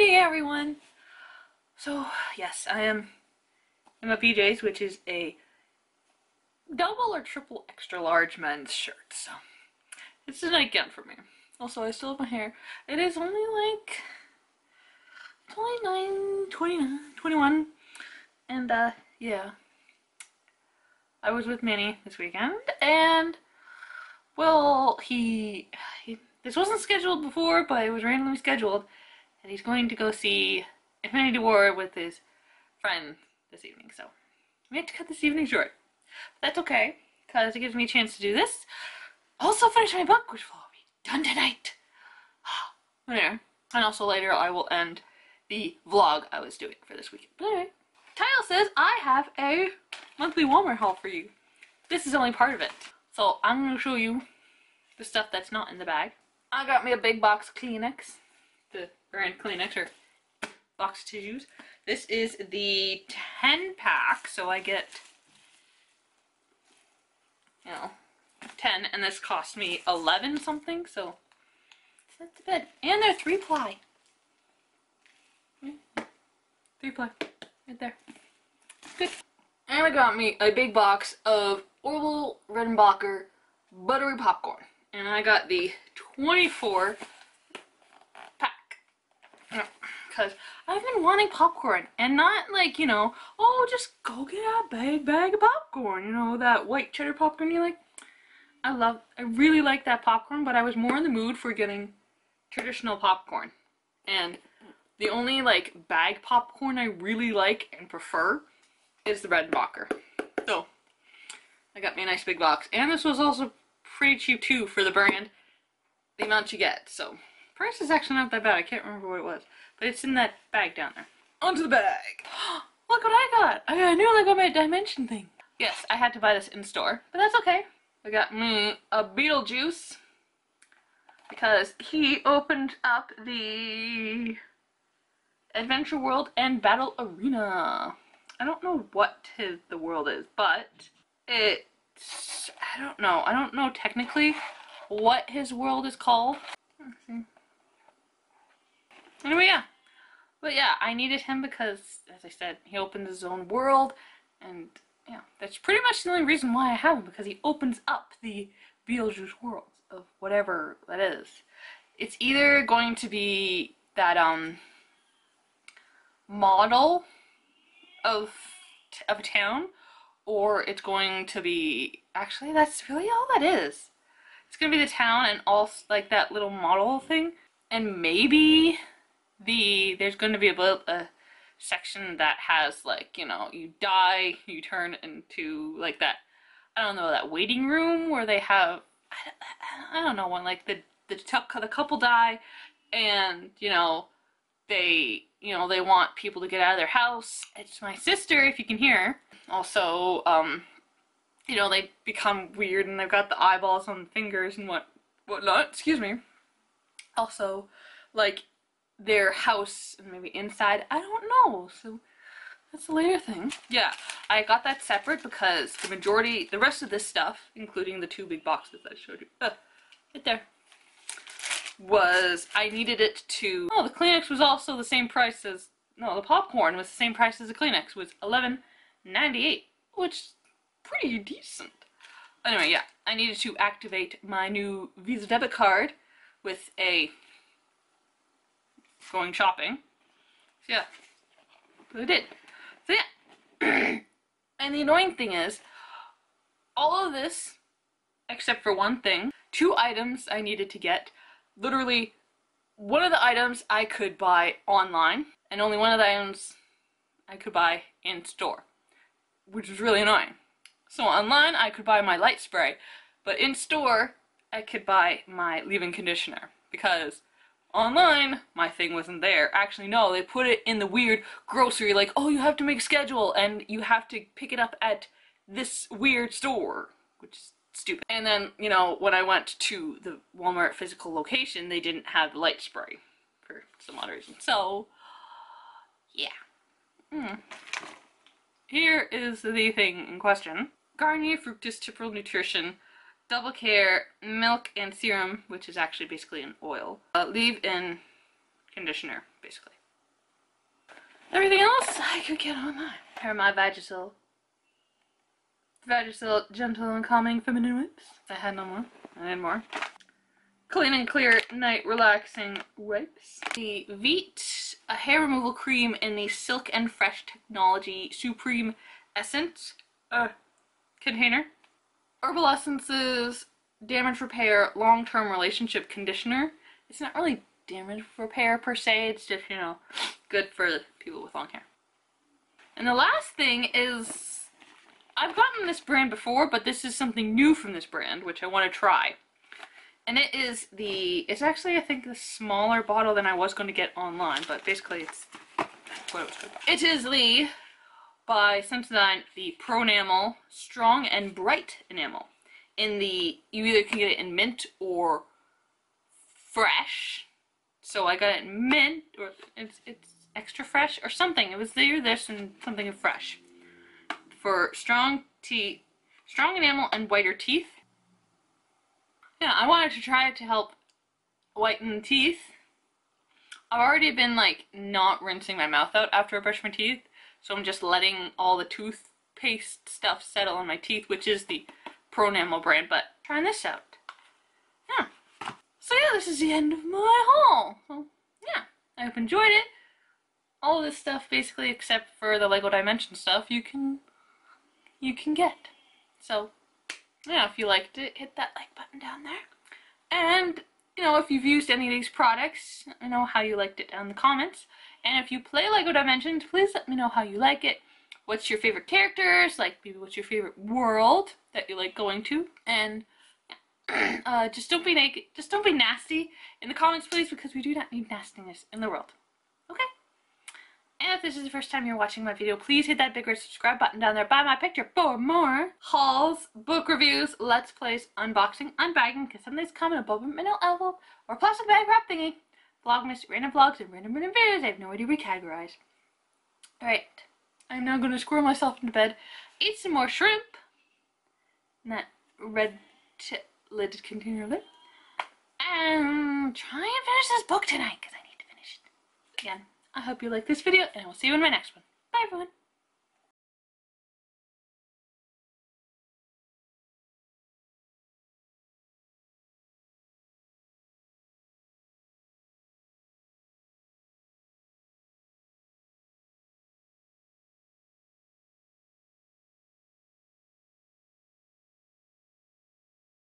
evening, everyone. So, yes, I am in my PJs, which is a double or triple extra large men's shirt. So, it's a nightgown for me. Also, I still have my hair. It is only like 29, 29, 21. And, uh, yeah. I was with Minnie this weekend, and, well, he, he this wasn't scheduled before, but it was randomly scheduled, and he's going to go see Infinity War with his friend this evening, so we have to cut this evening short. But that's okay, because it gives me a chance to do this. Also finish my book, which will be done tonight. There. And also later I will end the vlog I was doing for this week. But anyway, title says I have a monthly Walmart haul for you. This is only part of it. So I'm going to show you the stuff that's not in the bag. I got me a big box Kleenex. The Kleenex or box tissues. This is the 10 pack, so I get, you know, 10, and this cost me 11 something, so that's a bit. And they're 3 ply. 3 ply. Right there. Good. And I got me a big box of Orville Redenbacher buttery popcorn. And I got the 24 pack. Because I've been wanting popcorn. And not like, you know, oh, just go get a big bag of popcorn. You know, that white cheddar popcorn you like. I love, I really like that popcorn, but I was more in the mood for getting traditional popcorn. And the only, like, bag popcorn I really like and prefer is the Red Redenbacher. So, I got me a nice big box. And this was also pretty cheap, too, for the brand the amount you get. So price is actually not that bad. I can't remember what it was. But it's in that bag down there. Onto the bag. Look what I got. I got a new Lego My Dimension thing. Yes, I had to buy this in store. But that's okay. I got me a Beetlejuice. Because he opened up the Adventure World and Battle Arena. I don't know what his the world is, but it's I don't know. I don't know technically what his world is called. Anyway, yeah. But yeah, I needed him because, as I said, he opens his own world, and yeah, that's pretty much the only reason why I have him, because he opens up the Beetlejuice world of whatever that is. It's either going to be that, um, model of, of a town, or it's going to be, actually, that's really all that is. It's gonna be the town and all like that little model thing. And maybe the there's gonna be a, a section that has like, you know, you die, you turn into like that, I don't know, that waiting room where they have, I, I don't know, when like the, the, the couple die and, you know, they, you know, they want people to get out of their house. It's my sister, if you can hear. Also, um, you know, they become weird and they've got the eyeballs on the fingers and what whatnot. Excuse me. Also, like their house maybe inside, I don't know. So that's a later thing. Yeah, I got that separate because the majority, the rest of this stuff, including the two big boxes I showed you, uh, right there, was I needed it to. Oh, the Kleenex was also the same price as no, the popcorn was the same price as the Kleenex was eleven ninety eight, which pretty decent. Anyway, yeah, I needed to activate my new Visa debit card with a going shopping. So yeah, so I did. So yeah, and the annoying thing is, all of this, except for one thing, two items I needed to get, literally one of the items I could buy online, and only one of the items I could buy in store, which was really annoying. So online I could buy my light spray, but in store I could buy my leave-in conditioner because online my thing wasn't there. Actually no, they put it in the weird grocery like, oh you have to make schedule and you have to pick it up at this weird store, which is stupid. And then, you know, when I went to the Walmart physical location, they didn't have light spray for some odd reason. So, yeah. Mm. Here is the thing in question. Garnier Fructis Triple Nutrition Double Care Milk and Serum, which is actually basically an oil. Uh, Leave-in conditioner, basically. Everything else I could get online. Here are my Vagisil. Vagisil Gentle and Calming Feminine Wipes. I had no more. I had more. Clean and Clear Night Relaxing Wipes. The Veet a hair removal cream in the Silk and Fresh Technology Supreme Essence uh, container. Herbal Essences Damage Repair Long-Term Relationship Conditioner. It's not really damage repair per se, it's just, you know, good for people with long hair. And the last thing is, I've gotten this brand before, but this is something new from this brand, which I want to try. And it is the, it's actually, I think, the smaller bottle than I was going to get online, but basically it's what it was. It is the, by Sensodyne, the Pro Enamel Strong and Bright Enamel. In the, you either can get it in mint or fresh. So I got it in mint, or it's, it's extra fresh, or something. It was either this and something fresh. For strong teeth, strong enamel and whiter teeth. Yeah, I wanted to try it to help whiten teeth. I've already been like not rinsing my mouth out after I brush my teeth, so I'm just letting all the toothpaste stuff settle on my teeth, which is the Pro Enamel brand, but trying this out. Yeah. So yeah, this is the end of my haul. So yeah, I hope you enjoyed it. All this stuff basically except for the Lego Dimension stuff you can you can get. So yeah, if you liked it, hit that like button down there. And, you know, if you've used any of these products, me know how you liked it down in the comments. And if you play LEGO Dimensions, please let me know how you like it. What's your favorite characters? Like, maybe what's your favorite world that you like going to? And uh, just don't be naked. Just don't be nasty in the comments, please, because we do not need nastiness in the world. And if this is the first time you're watching my video, please hit that big red subscribe button down there by my picture for more hauls, book reviews, let's plays, unboxing, unbagging, because some of these come in a bubble middle envelope or plastic bag wrap thingy, vlogmas, random vlogs, and random random videos I have no idea we categorize. Alright, I'm now going to squirrel myself into bed, eat some more shrimp, in that red lid container lid, and try and finish this book tonight, because I need to finish it. Again, I hope you like this video, and I will see you in my next one. Bye, everyone.